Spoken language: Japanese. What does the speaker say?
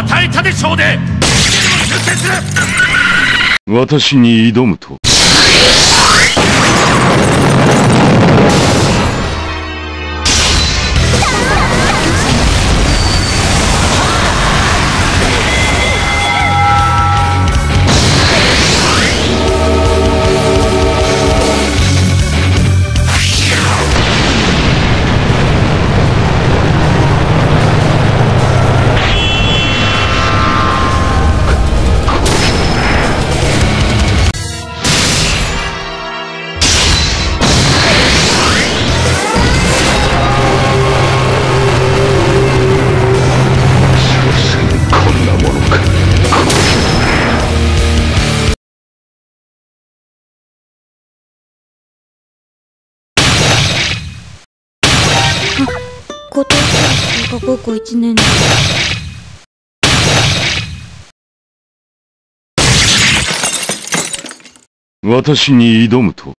与えたでしょうで私に挑むと。高等小学高校1年です私に挑むと。